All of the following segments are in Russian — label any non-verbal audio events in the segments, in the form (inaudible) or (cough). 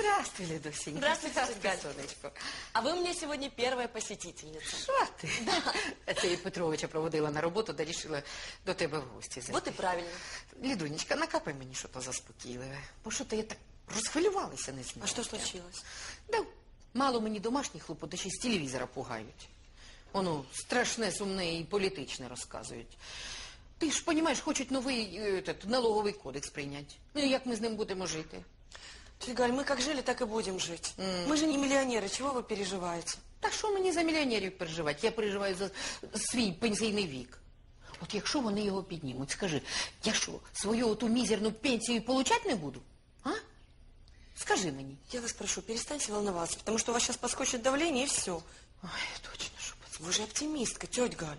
Здравствуй, Лідусінька. Здравствуйте, тетя Галь. сонечко. А вы меня сегодня первая посетительница. Що ти? Це я Петровича проводила на роботу, да рішила до тебе в гості зайти. Вот и правильно. Лідунечка, накапай мені що-то заспокійливе. Бо що то я так розхвилювалася, не знаю. А что случилось? Да, мало мені домашніх хлопот, да ще з телевізора пугають. Воно страшне, сумне і політичне розказують. Ти ж розумієш, хочуть новий е, этот, налоговий кодекс прийняти. Ну і як ми з ним будемо жити? Тетя Галь, мы как жили, так и будем жить. Мы же не миллионеры, чего вы переживаете? Та що мені за мільйонерів переживати? Я переживаю за свій пенсійний вік. От якщо вони його піднімуть, скажи, я що, свою оту мізерну пенсію получать не буду? А? Скажи мені. Я вас прошу, перестаньте волноваться, потому что у вас сейчас подскочит давление и все. Ой, точно, що пацан. Вы же оптимистка, тетя Галь.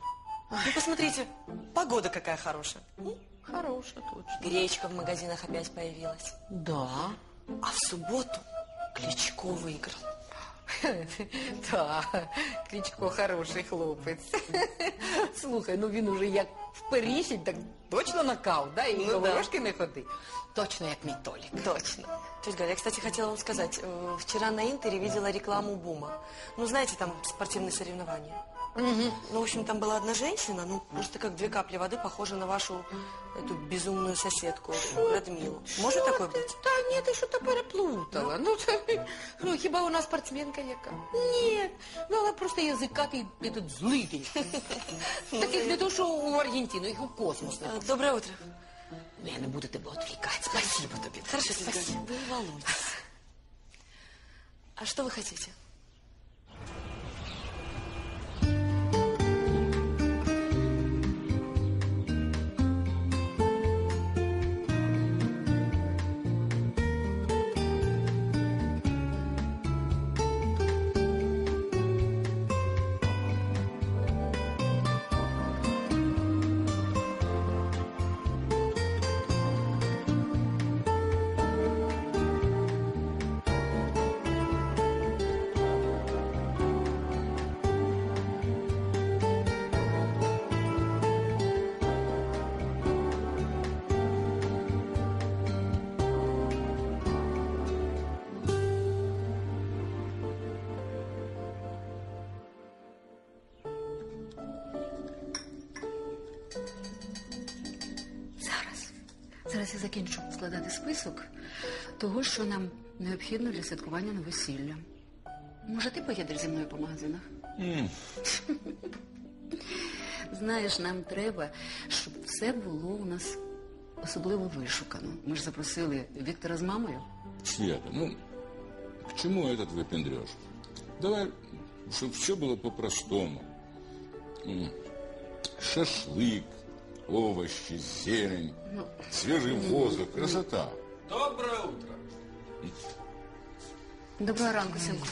Ну, посмотрите, погода какая хорошая. М? Хороша, точно. Гречка в магазинах опять появилась. Да. А в субботу Кличко выиграл. (laughs) Так, Кличко хороший хлопець. (laughs) Слухай, ну він уже як вперіщить, так точно накав, да? І Ну до да. ворожки не ходи. Точно як мій Толік. Точно. Тетя Галя, я, кстати, хотела вам сказать. э, Вчера на Интере видела рекламу Бума. Ну, знаете, там спортивные соревнования. Ну, в общем, там была одна женщина, ну, просто как две капли воды, похожа на вашу эту безумную соседку, Радмилу. Может такое быть? Та ні, ти що то переплутала. Ну, (laughs) це, ну хіба вона спортсменка яка? Ні. Ну, але просто язикатий этот злий. Таких (laughs) не то, що у Аргентину, їх у космос. не Э, Доброе утро. Ну, я не буду тебе відвлікати. Спасибо тобі. Хорошо, тетя Галя, Спасибо. вы не волнуйтесь. А что вы хотите? Зараз я закінчу складати список того, що нам необхідно для святкування новосілля. Може, ти поїдеш зі мною по магазинах? Знаєш, нам треба, щоб все було у нас особливо вишукано. Ми ж запросили Віктора з мамою. Света, ну, к чему этот выпендреж? Давай, чтобы все было по-простому. М, Шашлык, овощи, зелень, свежий воздух, красота. Доброе утро. Доброго ранку, синку.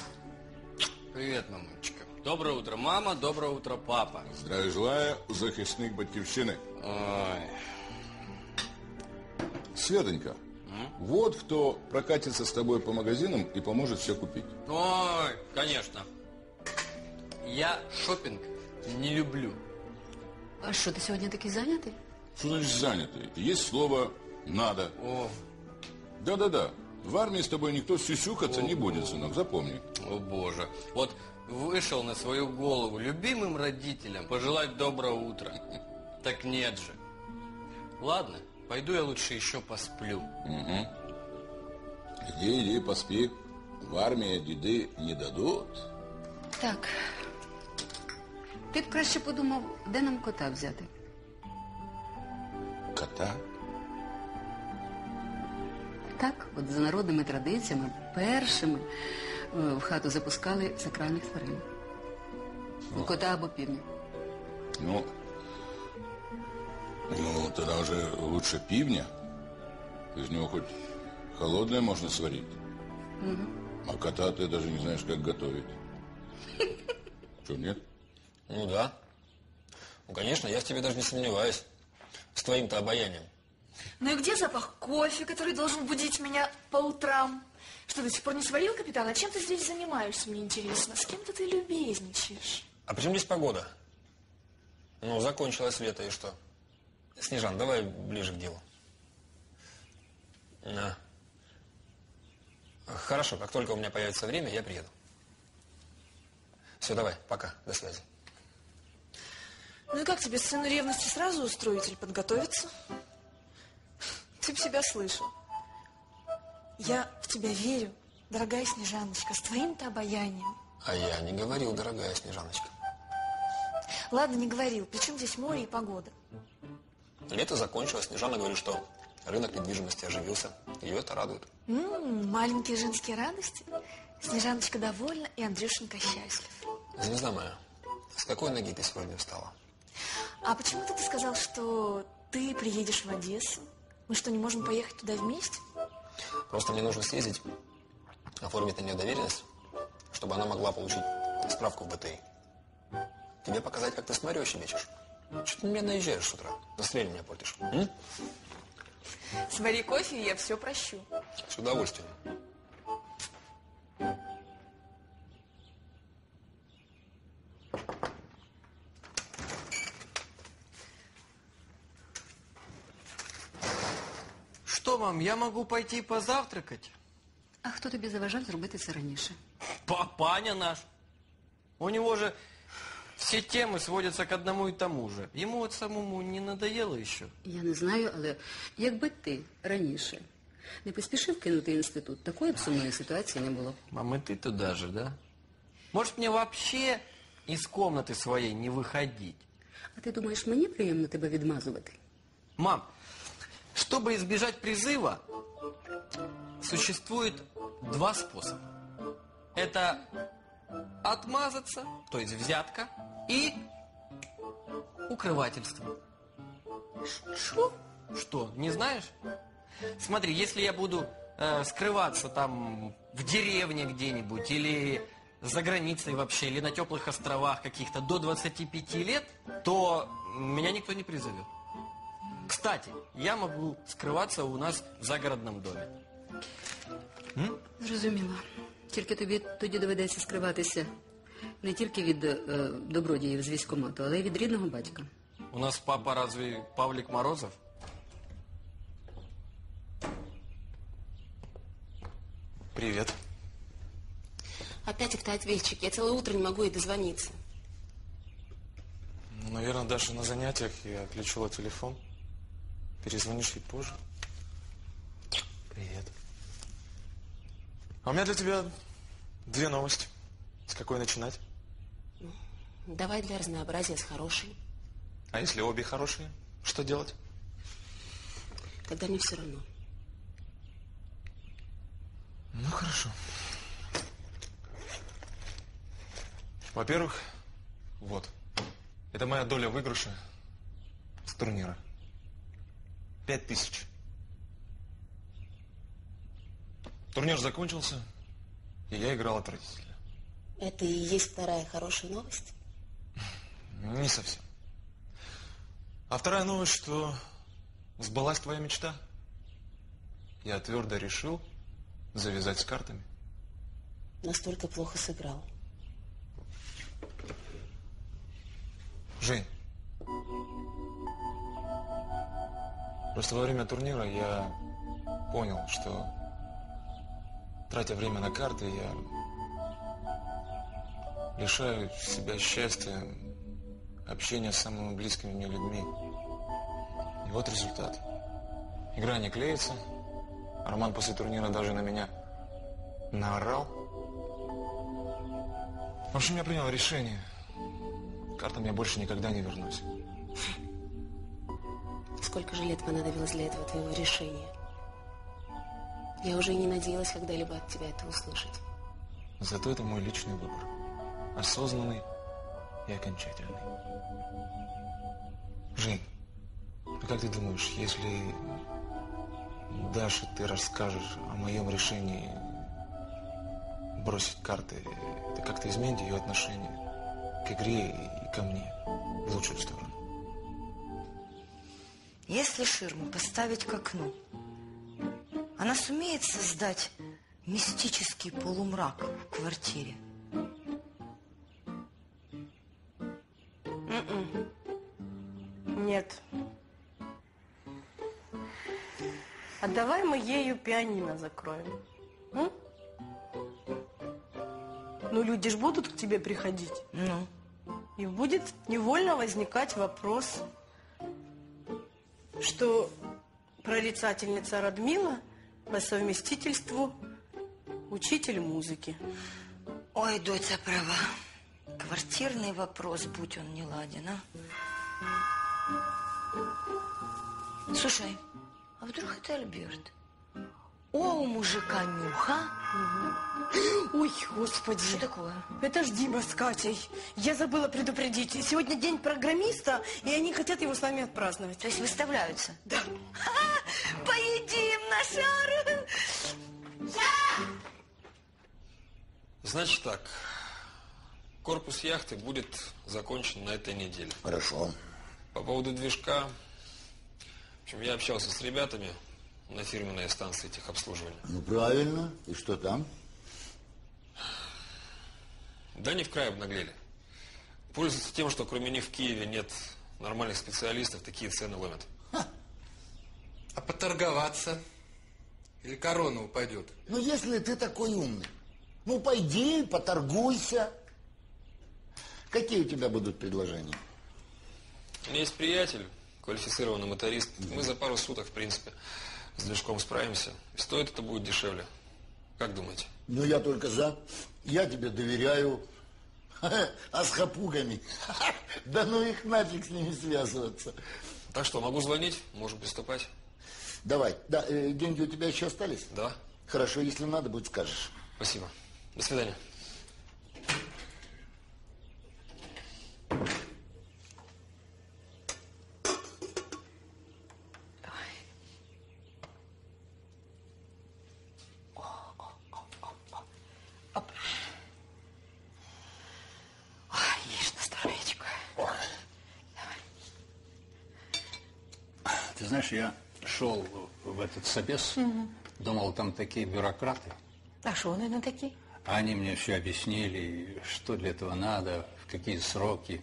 Привет, мамочка. Доброе утро, мама. Доброе утро, папа. Здравия желаю, захисник батьківщини. Ой, Светонька, вот кто прокатится с тобой по магазинам и поможет все купить. ой, конечно. Я шопинг не люблю. А що, ти сьогодні такий зайнятий? Что значит занятый? Есть слово «надо». О, Да-да-да, в армии с тобой никто сюсюкаться не будет, сынок, запомни. о боже. Вот вышел на свою голову любимым родителям пожелать доброго утра. (laughs) Так нет же. Ладно, пойду я лучше еще посплю. Иди, иди, поспи. В армии деды не дадут. Так. Ти б краще подумав, де нам кота взяти. Кота? Так, от за народними традиціями першими е, в хату запускали сакральних тварин. Кота або півня. Ну, ну, тогда уже лучше пивня. Из него хоть холодное можно сварить. А кота ты даже не знаешь, как готовить. (laughs) Что, нет? Ну да. Ну, конечно, я в тебе даже не сомневаюсь. С твоим-то обаянием. Ну и где запах кофе, который должен будить меня по утрам? Что, до сих пор не сварил, капитан? А чем ты здесь занимаешься, мне интересно? С кем-то ты любезничаешь? А при чем здесь погода? Ну, закончилось лето, и что? Снежан, давай ближе к делу. На. Хорошо, как только у меня появится время, я приеду. Все, давай, пока, до связи. Ну и как тебе сцену ревности сразу устроить или подготовиться? Ты б себя слышал. Я в тебя верю, дорогая Снежаночка, с твоим-то обаянием. А я не говорил, дорогая Снежаночка. Ладно, не говорил. Причем здесь море и погода? Лето закончилось, Снежана говорит, что рынок недвижимости оживился. Ее это радует. М, маленькие женские радости. Снежаночка довольна, и Андрюшенька счастлив. Звезда моя, с какой ноги ты сегодня встала? А почему-то ты сказал, что ты приедешь в Одессу? Мы что, не можем поехать туда вместе? Просто мне нужно съездить, оформить на нее доверенность, чтобы она могла получить справку в БТИ. Тебе показать, как ты с Марией щебечешь? Что ты на меня наезжаешь с утра? Настроение меня портишь. М? Свари кофе, и я все прощу. С удовольствием. Что вам, я могу пойти позавтракать? А хто тобі заважав зробити це раніше? Папаня наш. У него же все темы сводятся к одному и тому же. Ему вот самому не надоело еще? Я не знаю, але якби ти раніше не поспішив кинути інститут, такої б сумної ситуації не було. Мам, и ты туда же, да? Может, мне вообще из комнаты своей не выходить? А ти думаєш, мені приємно тебе відмазувати? Мам, чтобы избежать призыва, существует два способа. Это отмазаться, то есть взятка, и укрывательство. Що? Что, не знаешь? Смотри, если я буду э, скрываться там в деревне где-нибудь или за границей вообще, или на теплых островах каких-то до 25 лет, то меня никто не призовет. Кстати, я могу скрываться у нас в загородном доме. Зрозуміло. Тільки тобі тоді доведеться скриватися не тільки від е, добродіїв з військкомату, але й від рідного батька. У нас папа разве Павлик Морозов? Привет. Опять автоответчик. Я целое утро не могу ей дозвониться. Ну, наверное, Даша на занятиях, я отключила телефон. Перезвонишь ей позже. Привет. А у меня для тебя две новости. С какой начинать? Давай для разнообразия с хорошей. А если обе хорошие, что делать? Тогда мне все равно. Ну, хорошо. Во-первых, вот. Это моя доля выигрыша с турнира. Пять тысяч. Турнир закончился, и я играл отвратительно. Это и есть вторая хорошая новость? Не совсем. А вторая новость, что сбылась твоя мечта. Я твердо решил завязать с картами. Настолько плохо сыграл. Жень. Просто во время турнира я понял, что тратя время на карты, я лишаю себя счастья, общения с самыми близкими мне людьми. И вот результат. Игра не клеится. Роман после турнира даже на меня наорал. В общем, я принял решение. Картам я больше никогда не вернусь. Сколько же лет понадобилось для этого твоего решения? Я уже и не надеялась когда-либо от тебя это услышать. Зато это мой личный выбор. Осознанный и окончательный. Жень, а как ты думаешь, если Даше ты расскажешь о моем решении бросить карты, это как-то изменит ее отношение к игре и ко мне в лучшую сторону? Если ширму поставить к окну, она сумеет создать мистический полумрак в квартире. М-м. Нет. А давай мы ею пианино закроем. М? Ну, люди ж будут к тебе приходить. Ну, И будет невольно возникать вопрос, что прорицательница Радмила по совместительству учитель музыки. ой, доча права. Квартирный вопрос, будь он не ладен, а? Слушай, а вдруг это Альберт? О, у мужика нюха. Ой, господи. Что такое? Это ж Дима с Катей. Я забыла предупредить. Сегодня день программиста, и они хотят его с нами отпраздновать. То есть выставляются? Да. (laughs) Поедим на шар! Значит так, корпус яхты будет закончен на этой неделе. Хорошо. По поводу движка, в общем, я общался с ребятами на фирменной станции техобслуживания. Ну, правильно. И что там? Да не в край обнаглели. Пользуются тем, что кроме них в Киеве нет нормальных специалистов, такие цены ломят. А поторговаться? Или корона упадет? Ну, если ты такой умный, ну, пойди, поторгуйся. Какие у тебя будут предложения? У меня есть приятель, квалифицированный моторист. Мы за пару суток, в принципе, с движком справимся. И стоит это будет дешевле. Как думаете? Ну, я только за. Я тебе доверяю. (laughs) А с хапугами? (laughs) Да ну их нафиг с ними связываться. Так что, могу звонить, можем приступать. Давай. Да, э, деньги у тебя еще остались? Да, Хорошо, если надо будет, скажешь. спасибо. До свидания. Ой, ешь на здоровечко. Ты знаешь, я шел в этот собес, думал, там такие бюрократы. А що вони не такі? А они мне все объяснили, что для этого надо, в какие сроки.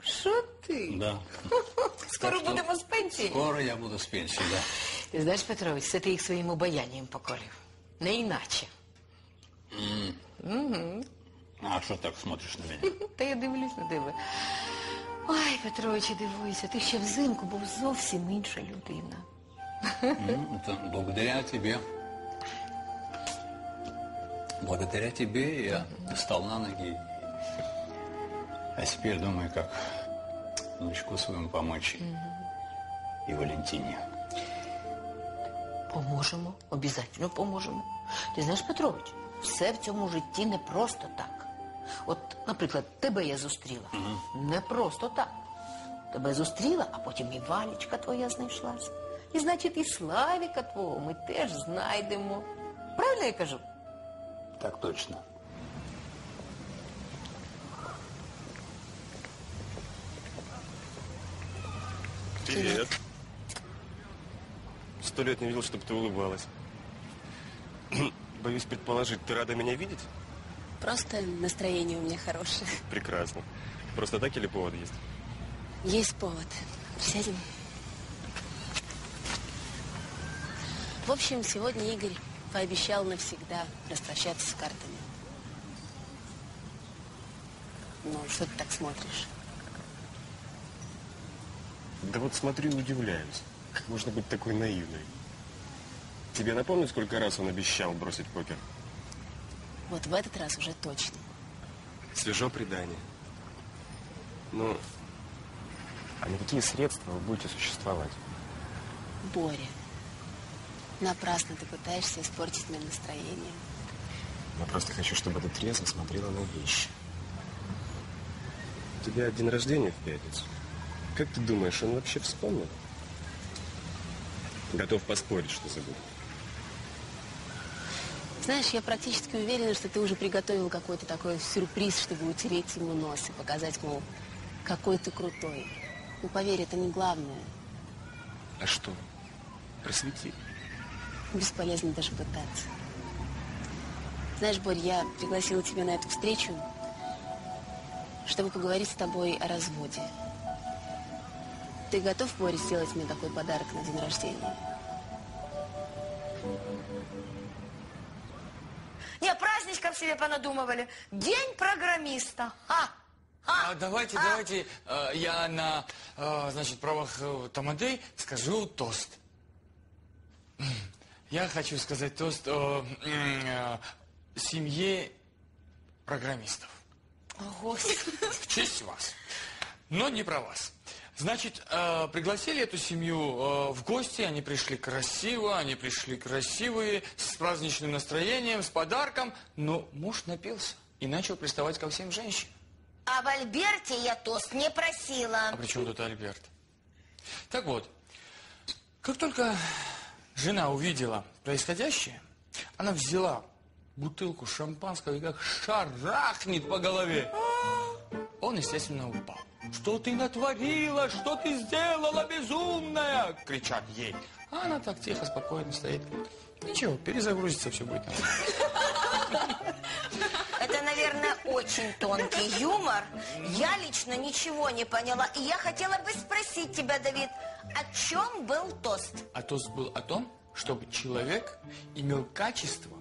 Що ти? Да. (laughs) Скоро Так що будемо з пенсії. Скоро я буду с пенсии, да. Ти знаєш, Петрович, це ти їх своїм обаянням покорив. Не іначе. А что так смотришь на меня? (laughs) Та я дивлюсь на тебе. Ой, Петрович, дивуйся, ти ще взимку був зовсім інша людина. М, Это благодаря тебе. Благодаря тебе я встал на ноги. А теперь думаю, как внучку своему помочь. И Валентине. Поможемо, обов'язково поможемо. Ти знаєш, Петрович, все в цьому житті не просто так. От, наприклад, тебе я зустріла. Не просто так. Тебе зустріла, а потім і Валічка твоя знайшлась. І значить, і Славіка твого ми теж знайдемо. Правильно я кажу? Так точно. Привет. Сто лет не видел, чтобы ты улыбалась. Боюсь предположить, ты рада меня видеть? Просто настроение у меня хорошее. Прекрасно. Просто так или повод есть? Есть повод. Сядем. В общем, сегодня Игорь пообещал навсегда распрощаться с картами. Ну, что ты так смотришь? Да вот смотрю и удивляюсь. Как можно быть такой наивной? Тебе напомню, сколько раз он обещал бросить покер? Вот в этот раз уже точно. Свежо предание. Ну, а на какие средства вы будете существовать? Боря, напрасно ты пытаешься испортить мне настроение. Я просто хочу, чтобы ты трезво смотрела на вещи. У тебя день рождения в пятницу. Как ты думаешь, он вообще вспомнил? Готов поспорить, что забыл. Знаешь, я практически уверена, что ты уже приготовил какой-то такой сюрприз, чтобы утереть ему нос и показать, мол, какой ты крутой. Ну, поверь, это не главное. А что? Просвети. Бесполезно даже пытаться. Знаешь, Борь, я пригласила тебя на эту встречу, чтобы поговорить с тобой о разводе. Ты готов, Боря, сделать мне такой подарок на день рождения? Не, праздничков себе понадумывали. День программиста. Ха! А, давайте, давайте э, я на, э, значит, правах э, Тамадей скажу тост. Я хочу сказать тост о э, семье программистов. О, Господи. В честь вас. Но не про вас. Значит, э, пригласили эту семью э, в гости, они пришли красиво, они пришли красивые, с праздничным настроением, с подарком, но муж напился и начал приставать ко всем женщинам. А в Альберте я тост не просила. А при чем тут Альберт? Так вот, как только жена увидела происходящее, она взяла бутылку шампанского и как шарахнет по голове. Он, естественно, упал. Что ты натворила? Что ты сделала, безумная? Кричат ей. А она так тихо, спокойно стоит. Ничего, перезагрузится, все будет нормально. Очень тонкий юмор. Я лично ничего не поняла. И я хотела бы спросить тебя, Давид, о чем был тост? А тост был о том, чтобы человек имел качество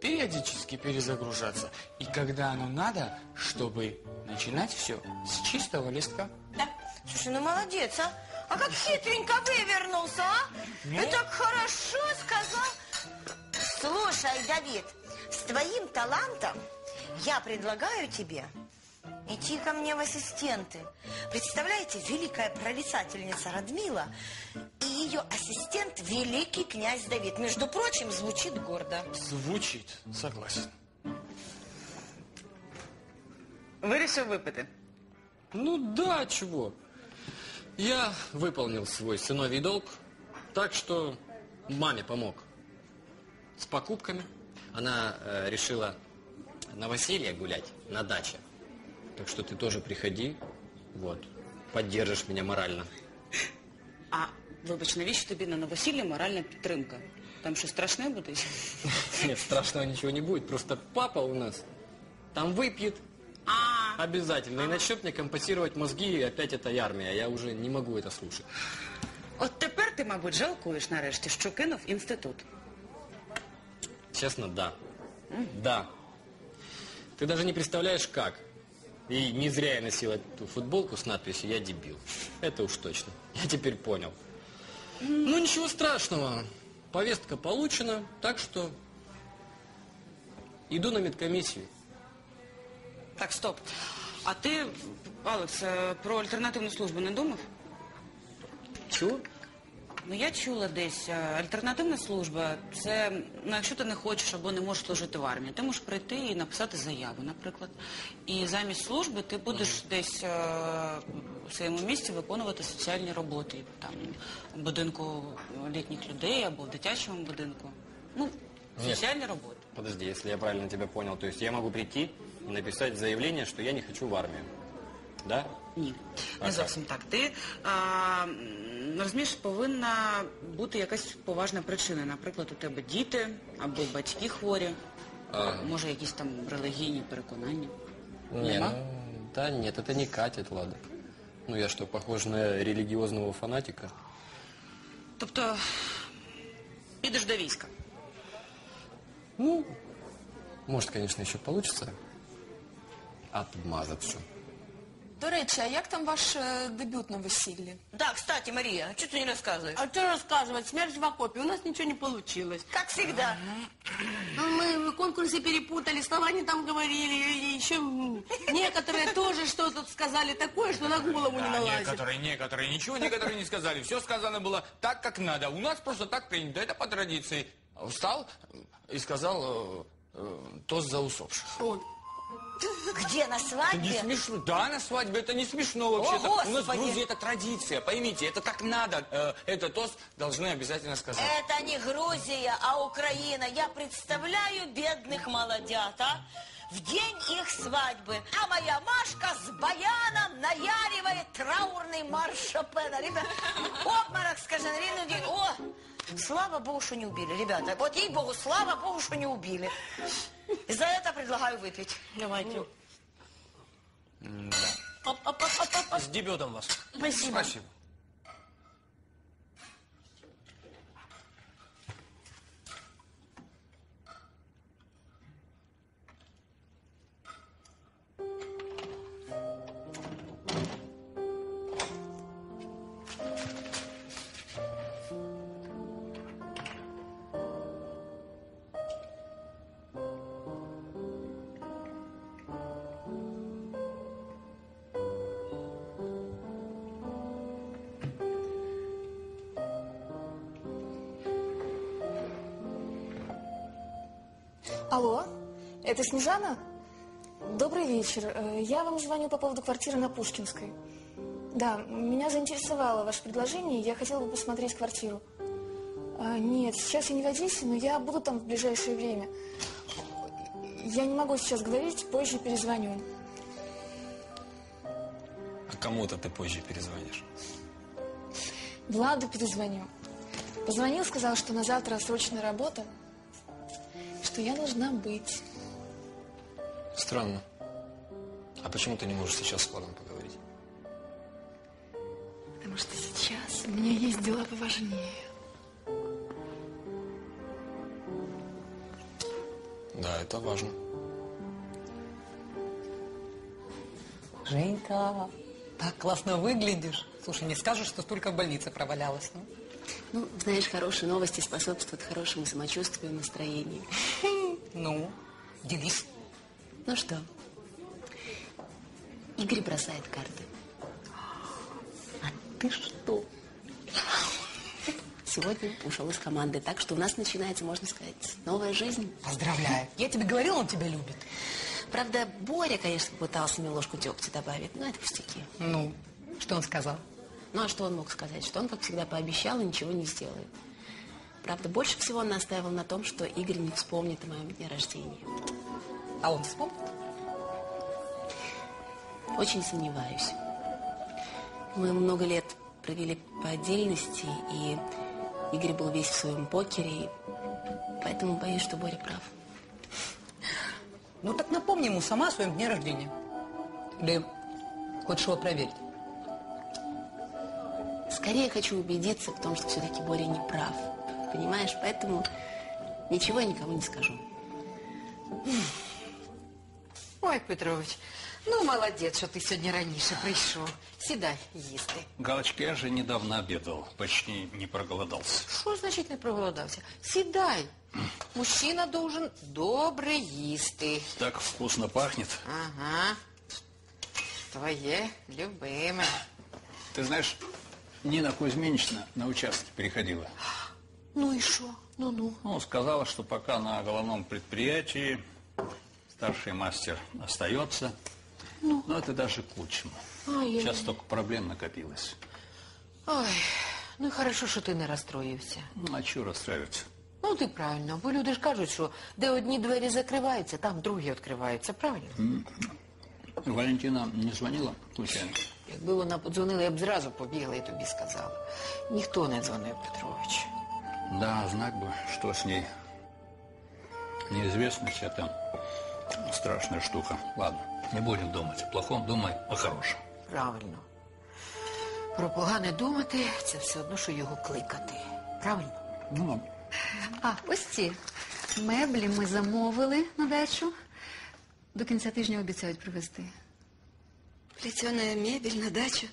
периодически перезагружаться. И когда оно надо, чтобы начинать все с чистого листка. Да. Слушай, ну молодец, а? А как хитренько вывернулся, а? Ну? И так хорошо сказал. Слушай, Давид, с твоим талантом я предлагаю тебе идти ко мне в ассистенты. Представляете, великая прорицательница Радмила и ее ассистент великий князь Давид. Между прочим, звучит гордо. Звучит, согласен. Вирішив випити? Ну да, чего. Я выполнил свой сыновий долг, так что маме помог. С покупками. Она э, решила новоселье гулять на даче. Так что ты тоже приходи, вот, поддержишь меня морально. А вибач, навіщо тобі на новосіллі моральна підтримка? Там що страшне буде? (laughs) Нет, страшного ничего не будет, просто папа у нас там выпьет. Обязательно. И начнет мне компенсировать мозги, и опять это и армия. Я уже не могу это слушать. От тепер ти, мабуть, жалкуєш нарешті, що кинув інститут. Честно, да. Да. Ты даже не представляешь, как. И не зря я носил эту футболку с надписью «Я дебил». Это уж точно. Я теперь понял. Ну, ничего страшного. Повестка получена, так что иду на медкомиссию. Так, стоп. А ти, Алекс, е, про альтернативну службу не думав? Чого? Ну, я чула десь, е, альтернативна служба це, ну, якщо ти не хочеш або не можеш служити в армії, ти можеш прийти і написати заяву, наприклад. І замість служби ти будеш десь е, у своєму місці виконувати соціальні роботи, там, в будинку літніх людей або в дитячому будинку. Ну, Нет. соціальні роботи. Подожди, если я правильно тебя понял, то есть я могу прийти и написать заявление, что я не хочу в армию. Да? Ні, А не як? зовсім так. Ти а, м, розумієш, повинна бути якась поважна причина. Наприклад, у тебе діти або батьки хворі, А. може якісь там релігійні переконання. Не, Нема? ну, да нет, это не катит, ладно. Ну я что, похож на религиозного фанатика? Тобто підеш до війська. Ну, может, конечно, еще получится отмазаться. До речі, а як там ваш е, дебют на весіллі? Да, кстати, Мария, что ты не рассказываешь? А что рассказывать? Смерть в окопе. У нас ничего не получилось. Как всегда. Мы в конкурсе перепутали, слова не там говорили. И еще м, некоторые тоже что-то сказали такое, что на голову не Да, налазит. некоторые, некоторые, ничего некоторые не сказали. Все сказано было так, как надо. У нас просто так принято, это по традиции. Встал и сказал э, э, тост за усопших. где, на Это не свадьбе? смешно. Да, на свадьбе это не смешно вообще-то. У нас в! Грузии это традиция, поймите, это так надо. Э, этот тост должны обязательно сказать. Это не Грузия, а Украина. Я представляю бедных молодят, а? В день их свадьбы. А моя Машка с баяном наяривает траурный марш Шопена. Ребят, обморок, скажи. О, слава богу, что не убили, ребята. Вот ей-богу, слава богу, что не убили. И за это предлагаю выпить. Давайте. С дебютом вас. Спасибо. Спасибо. Алло, это Снежана? Добрый вечер. Э, Я вам звоню по поводу квартиры на Пушкинской. Да, меня заинтересовало ваше предложение, я хотела бы посмотреть квартиру. А, Нет, сейчас я не в Одессе, но я буду там в ближайшее время. Я не могу сейчас говорить, позже перезвоню. А кому-то ты позже перезвонишь. Владу перезвоню. Позвонил, сказал, что на завтра срочная работа, что я должна быть. Странно. А почему ты не можешь сейчас с Владом поговорить? Потому что сейчас у меня есть дела поважнее. Да, это важно. Женька, так классно выглядишь. Слушай, не скажешь, что столько в больнице провалялась. Ну? Ну, знаешь, хорошие новости способствуют хорошему самочувствию и настроению. Ну, делись. Ну что, Игорь бросает карты. Ты что? Сегодня ушел из команды, так что у нас начинается, можно сказать, новая жизнь. Поздравляю. Я тебе говорила, он тебя любит. Правда, Боря, конечно, пытался мне ложку дегтя добавить, но это пустяки. Ну, что он сказал? Ну, а что он мог сказать? Что он, как всегда, пообещал и ничего не сделает. Правда, больше всего он настаивал на том, что Игорь не вспомнит о моем дне рождения. А он вспомнит? Очень сомневаюсь. Мы много лет провели по отдельности, и Игорь был весь в своем покере, и поэтому боюсь, что Боря прав. Ну так напомни ему сама о своем дне рождения. Или хочешь его проверить? Скорее хочу убедиться в том, что все-таки Боря не прав. Понимаешь, поэтому ничего я никому не скажу. Ой, Петрович, ну молодець, що ти сьогодні раніше прийшов. Сідай їсти. Галочка, я же недавно обедал, почти не проголодался. Що значить не проголодався? Сідай. Мужчина должен добре їсти. Так вкусно пахнет. Ага. Твоє любиме. Ты знаешь, Нина Кузьминична на участок переходила. Ну і що? Ну-ну. Ну, сказала, что пока на головном предприятии старший мастер остается. Ну. Но это даже к лучшему. Ай-яй-яй. Сейчас столько проблем накопилось. Ой, ну і хорошо, що ти не розстроївся. Ну, а чего расстраиваться? Ну, ти правильно, бо люди ж кажуть, що де одні двері закриваються, там другі відкриваються, правильно? М, Валентина не звонила случайно? Якби вона подзвонила, я б зразу побігла і тобі сказала. Ніхто не дзвонив, Петрович. Да, знак бы, что с ней. Неизвестность это страшная штука. Ладно, не будем думать о плохом, думай о хорошем. Правильно. Про погане думати це все одно, що його кликати. Правильно? Ну, А, ось ці меблі ми замовили на дачу. До кінця тижня обіцяють привезти. Плетеная мебель на дачу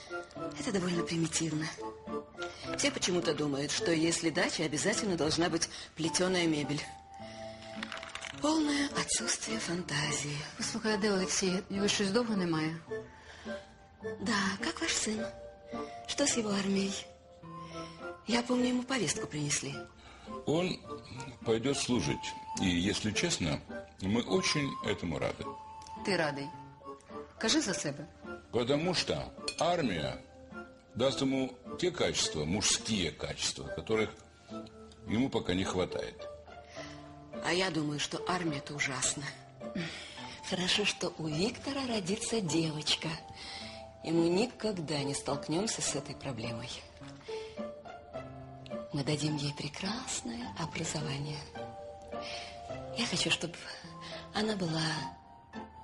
– это довольно примитивно. Все почему-то думают, что если дача, обязательно должна быть плетеная мебель. Полное отсутствие фантазии. Послухай, а де Олексій? Його щось довго немає. Да, как ваш сын? Что с его армией? Я помню, ему повестку принесли. Он пойдет служить. И, если честно, мы очень этому рады. Ти радий. Кажи за себе. Потому что армия даст ему те качества, мужские качества, которых ему пока не хватает. А я думаю, что армия – это ужасно. Хорошо, что у Виктора родится девочка. И мы никогда не столкнемся с этой проблемой. Мы дадим ей прекрасное образование. Я хочу, чтобы она была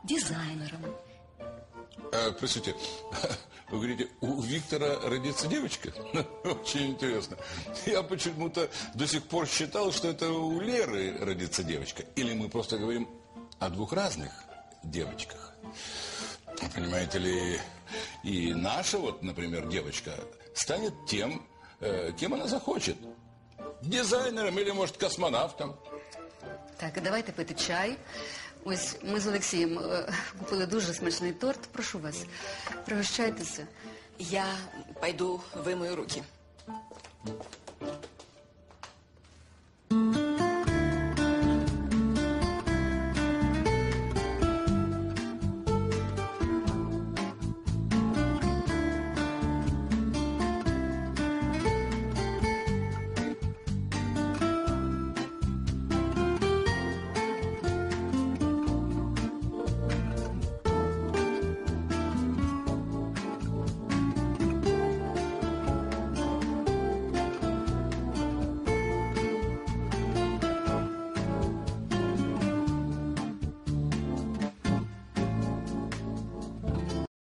дизайнером. А, простите, (laughs) вы говорите, у Виктора родится девочка? (laughs) Очень интересно. Я почему-то до сих пор считал, что это у Леры родится девочка. Или мы просто говорим о двух разных девочках. Понимаете ли, и наша вот, например, девочка станет тем, э, кем она захочет. Дизайнером или, может, космонавтом. Так, давайте пити чай. Ось ми з Олексієм купили дуже смачний торт. Прошу вас, пригощайтеся. Я пойду вымою руки.